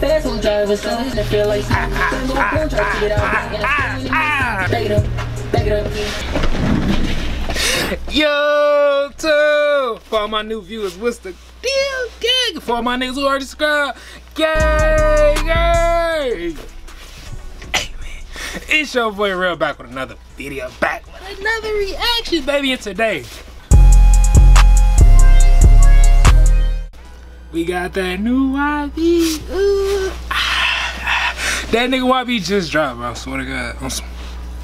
fast on drivers, so it feel like ah, ah, ah, ah, ah, Back it up, back it up. Yo, too! For all my new viewers, what's the deal, gang? For all my niggas who already subscribed, gang, gang! Hey, man, it's your boy Real back with another video, back with another reaction, baby, and today, We got that new YB. That nigga YB just dropped, bro. I swear to God. I'm,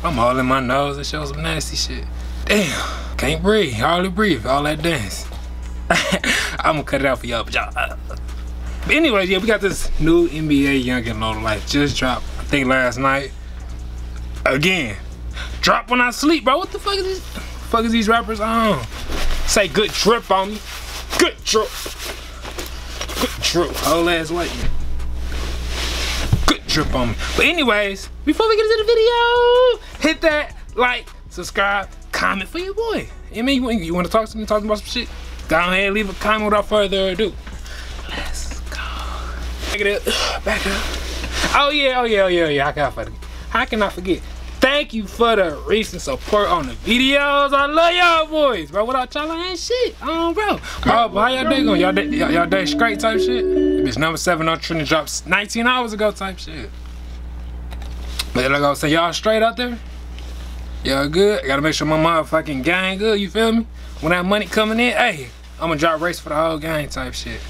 I'm holding my nose and show some nasty shit. Damn. Can't breathe. Hardly breathe. All that dance. I'm gonna cut it out for y'all, but y'all. Uh, anyways, yeah, we got this new NBA Young and Loner Life just dropped. I think last night. Again. Drop when I sleep, bro. What the fuck is this? Fuck is these rappers on? Say good trip on me. Good trip. Good trip, whole ass man. Good trip on me. But anyways, before we get into the video, hit that like, subscribe, comment for your boy. I mean, you, you want to talk to me, talk about some shit? Go ahead, leave a comment without further ado. Let's go. Back it up, back up. Oh yeah, oh yeah, oh yeah, oh yeah. I can I forget? How can I forget? Thank you for the recent support on the videos. I love y'all boys, bro. Without y'all, I ain't shit. Oh, bro. Oh, how y'all day going? Y'all day, y'all day straight type shit? It's number seven on trending drops 19 hours ago type shit. But like I was saying, y'all straight out there? Y'all good? I gotta make sure my motherfucking gang good, you feel me? When that money coming in, hey, I'm gonna drop race for the whole gang type shit.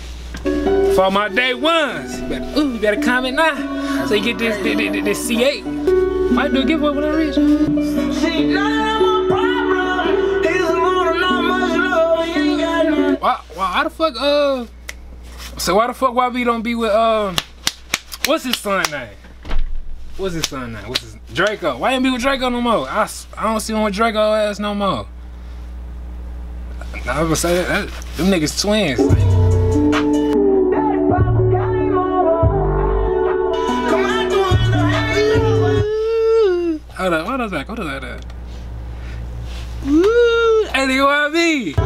For my day ones, ooh, you better comment now. So you get this, this, this, this C8. Might do a giveaway when I reach. See, why, why, how the fuck, uh, so why the fuck why we don't be with, uh, what's his son name? What's his son name? What's his, Draco. Why ain't be with Draco no more? I, I don't see him with Draco ass no more. I was gonna say that, that them niggas twins. Hold up, what is that? What is that? Woo! Eddie YB!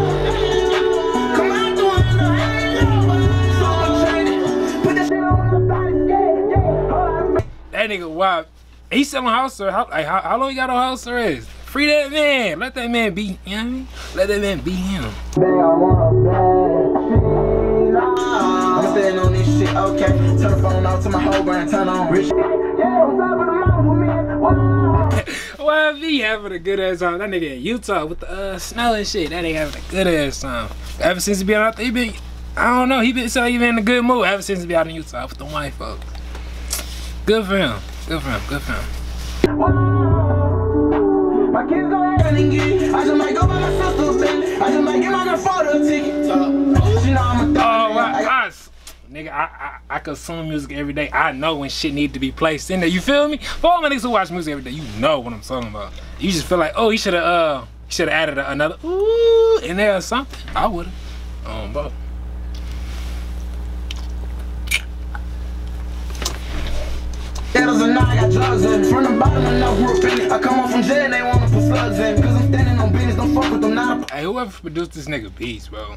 That nigga wow He selling house or how, like, how, how long he got on house arrest? Free that man. Let that man be, you know what I mean? Let that man be him. I'm staying on this shit, okay. Turn the phone off to my whole brand, turn on. Rich. YB having a good ass time. That nigga in Utah with the uh, snow and shit. That nigga having a good ass time. Ever since he been out there, he been, I don't know, he been so he been in a good mood ever since he been out in Utah with the white folks. Good for him. Good for him. Good for him. My kids Nigga, I, I, I consume music every day. I know when shit need to be placed in there. You feel me? For all my niggas who watch music every day, you know what I'm talking about. You just feel like, oh, he should have uh he should have added another ooh in there or something. I would have. Um, but Ghettos and I got drugs in From the bottom and up in it I come off from jail they wanna put slugs in Cause I'm standing on business, don't fuck with them now Hey, whoever produced this nigga beats, bro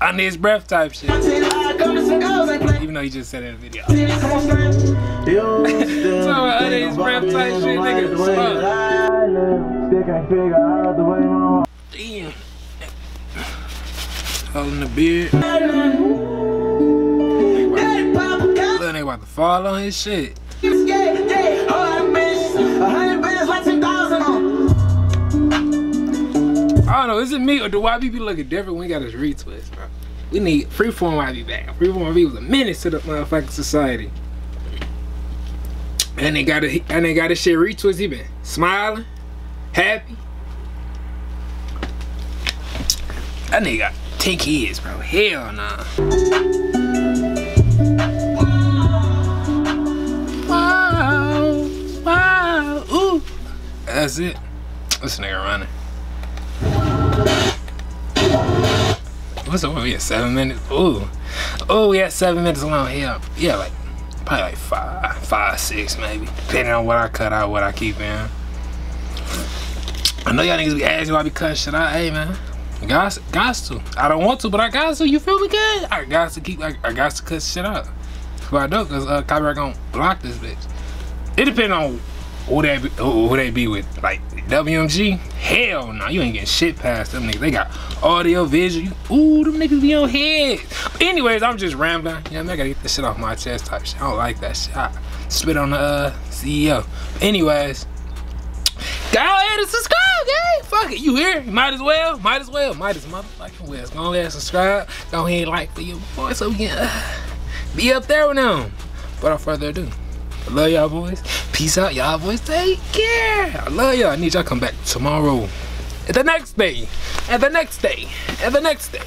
under his breath type shit. Even though he just said it in the video. so under his breath type shit, nigga. Damn. Holding the beard. Little nigga about to fall on his shit. I don't know. Is it me or do YB looking different when he got his retwist, bro? We need Freeform YB back. Freeform YB was a menace to the motherfucking society. And they got a, and they got his shit retwist. He been smiling, happy. That nigga got 10 kids, bro. Hell nah. that's it. This nigga running. What's? We at seven minutes. Ooh. Oh, we had seven minutes long. Yeah. Yeah, like probably like five, five, six maybe. Depending on what I cut out, what I keep in. I know y'all niggas be asking why I be cutting shit out. Hey man. Got, got to. I don't want to, but I got to. You feel me, good? I got to keep. I, I got to cut shit out. But I don't, cause uh, copyright gonna block this bitch. It depends on who they be, who, they be with. Like WMG, hell no, you ain't getting shit past them niggas. They got audio, visual. Ooh, them niggas be on head. But anyways, I'm just rambling. Yeah, you know, I, mean, I gotta get this shit off my chest type shit. I don't like that shit. I spit on the uh, CEO. But anyways, go ahead and subscribe, gang. Fuck it, you here? Might as well. Might as well. Might as motherfucking well. Go ahead and subscribe. Go ahead and like for your boy so we can uh, be up there with them. Without further ado. I love y'all boys. Peace out, y'all boys. Take care. I love y'all. I need y'all come back tomorrow. At the next day. And the next day. And the next day.